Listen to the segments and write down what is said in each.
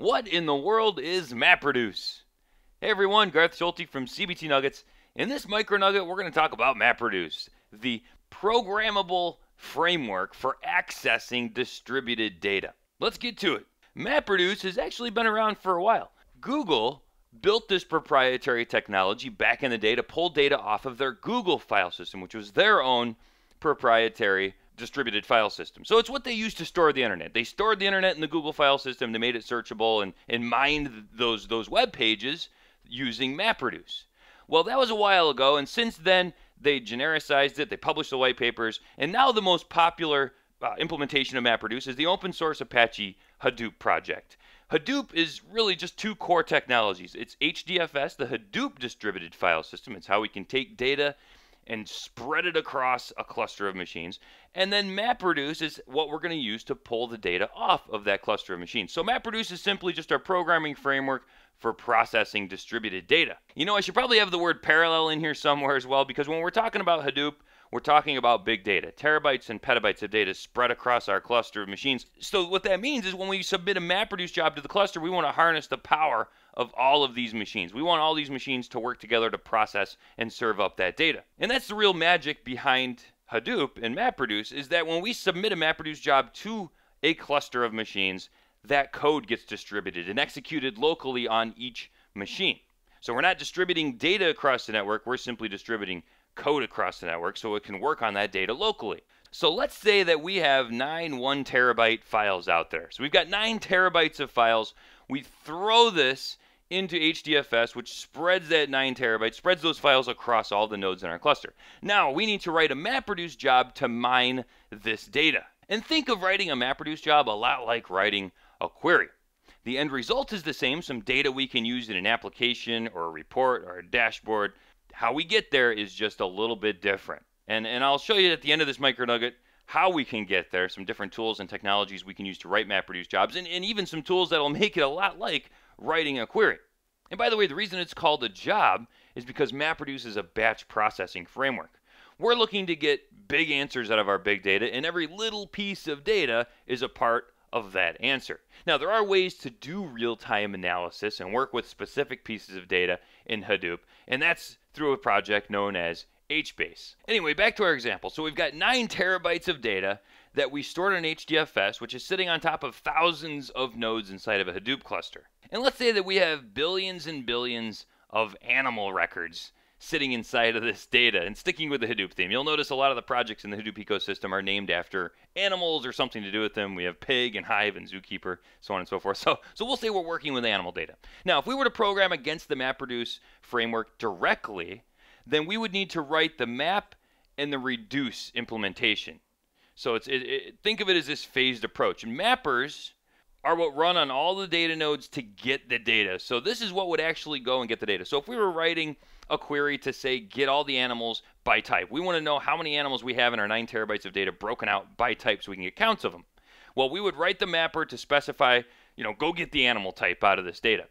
What in the world is MapReduce? Hey everyone, Garth Schulte from CBT Nuggets. In this micro nugget, we're going to talk about MapReduce, the programmable framework for accessing distributed data. Let's get to it. MapReduce has actually been around for a while. Google built this proprietary technology back in the day to pull data off of their Google file system, which was their own proprietary distributed file system. So it's what they used to store the internet. They stored the internet in the Google file system. They made it searchable and, and mined those, those web pages using MapReduce. Well, that was a while ago, and since then, they genericized it, they published the white papers, and now the most popular uh, implementation of MapReduce is the open source Apache Hadoop project. Hadoop is really just two core technologies. It's HDFS, the Hadoop distributed file system. It's how we can take data and spread it across a cluster of machines. And then MapReduce is what we're going to use to pull the data off of that cluster of machines. So MapReduce is simply just our programming framework for processing distributed data. You know, I should probably have the word parallel in here somewhere as well because when we're talking about Hadoop, we're talking about big data, terabytes and petabytes of data spread across our cluster of machines. So what that means is when we submit a MapReduce job to the cluster, we want to harness the power of all of these machines. We want all these machines to work together to process and serve up that data. And that's the real magic behind Hadoop and MapReduce is that when we submit a MapReduce job to a cluster of machines, that code gets distributed and executed locally on each machine. So we're not distributing data across the network, we're simply distributing code across the network so it can work on that data locally. So let's say that we have nine one terabyte files out there. So we've got nine terabytes of files. We throw this into HDFS, which spreads that 9 terabytes, spreads those files across all the nodes in our cluster. Now, we need to write a MapReduce job to mine this data. And think of writing a MapReduce job a lot like writing a query. The end result is the same, some data we can use in an application or a report or a dashboard. How we get there is just a little bit different. And, and I'll show you at the end of this micro nugget how we can get there, some different tools and technologies we can use to write MapReduce jobs, and, and even some tools that'll make it a lot like writing a query. And by the way, the reason it's called a job is because MapReduce is a batch processing framework. We're looking to get big answers out of our big data, and every little piece of data is a part of that answer. Now, there are ways to do real time analysis and work with specific pieces of data in Hadoop, and that's through a project known as HBase. Anyway, back to our example. So we've got 9 terabytes of data that we stored in HDFS, which is sitting on top of thousands of nodes inside of a Hadoop cluster. And let's say that we have billions and billions of animal records sitting inside of this data. And sticking with the Hadoop theme, you'll notice a lot of the projects in the Hadoop ecosystem are named after animals or something to do with them. We have Pig and Hive and Zookeeper, so on and so forth. So, so we'll say we're working with animal data. Now, if we were to program against the MapReduce framework directly, then we would need to write the map and the reduce implementation. So it's it, it, think of it as this phased approach. And mappers are what run on all the data nodes to get the data. So this is what would actually go and get the data. So if we were writing a query to say get all the animals by type, we want to know how many animals we have in our 9 terabytes of data broken out by type so we can get counts of them. Well, we would write the mapper to specify, you know, go get the animal type out of this data.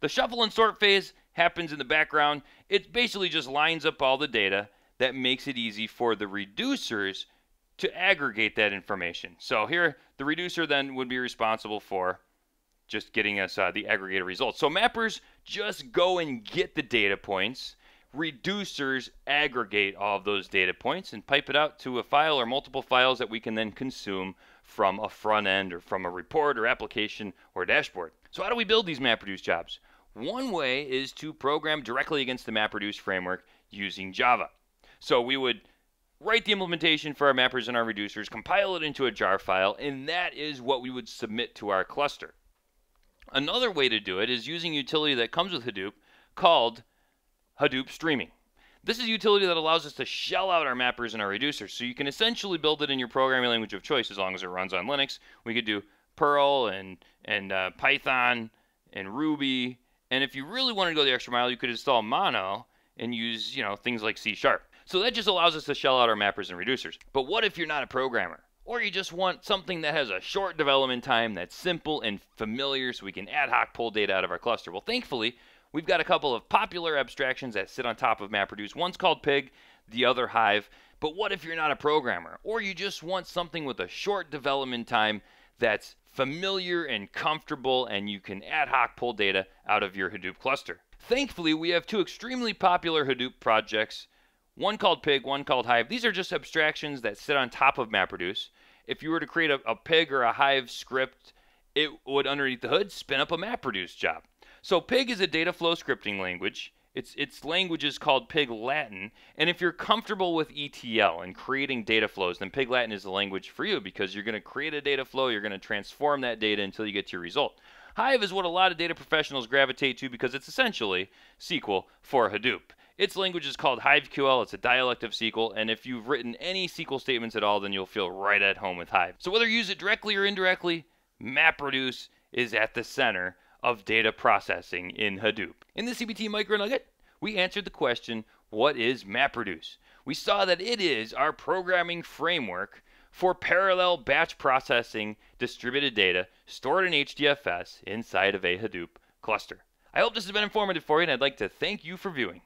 The shuffle and sort phase happens in the background. It basically just lines up all the data that makes it easy for the reducers to aggregate that information. So here, the reducer then would be responsible for just getting us uh, the aggregated results. So mappers just go and get the data points. Reducers aggregate all of those data points and pipe it out to a file or multiple files that we can then consume from a front end or from a report or application or dashboard. So how do we build these MapReduce jobs? One way is to program directly against the MapReduce framework using Java. So we would write the implementation for our mappers and our reducers, compile it into a jar file, and that is what we would submit to our cluster. Another way to do it is using a utility that comes with Hadoop called Hadoop Streaming. This is a utility that allows us to shell out our mappers and our reducers. So you can essentially build it in your programming language of choice as long as it runs on Linux. We could do Perl and, and uh, Python and Ruby. And if you really wanted to go the extra mile, you could install Mono and use, you know, things like C Sharp. So that just allows us to shell out our mappers and reducers. But what if you're not a programmer? Or you just want something that has a short development time that's simple and familiar so we can ad hoc pull data out of our cluster? Well, thankfully, we've got a couple of popular abstractions that sit on top of MapReduce. One's called Pig, the other Hive. But what if you're not a programmer? Or you just want something with a short development time that's familiar and comfortable, and you can ad hoc pull data out of your Hadoop cluster. Thankfully, we have two extremely popular Hadoop projects, one called Pig, one called Hive. These are just abstractions that sit on top of MapReduce. If you were to create a, a Pig or a Hive script, it would, underneath the hood, spin up a MapReduce job. So Pig is a data flow scripting language. Its, its language is called Pig Latin. And if you're comfortable with ETL and creating data flows, then Pig Latin is the language for you because you're going to create a data flow, you're going to transform that data until you get to your result. Hive is what a lot of data professionals gravitate to because it's essentially SQL for Hadoop. Its language is called HiveQL. It's a dialect of SQL, and if you've written any SQL statements at all, then you'll feel right at home with Hive. So whether you use it directly or indirectly, MapReduce is at the center of data processing in Hadoop. In the CBT Micro Nugget, we answered the question, what is MapReduce? We saw that it is our programming framework for parallel batch processing distributed data stored in HDFS inside of a Hadoop cluster. I hope this has been informative for you, and I'd like to thank you for viewing.